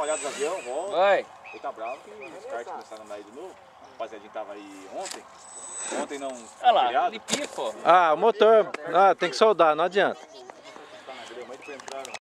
uma olhada no avião, volta. Vai. Ele tá bravo que os caras começaram a andar aí de novo. A rapaziadinha tava aí ontem. Ontem não. Olha lá, feriado. ele pô. Ah, o motor. Ah, tem que soldar, não adianta. Tá depois entraram.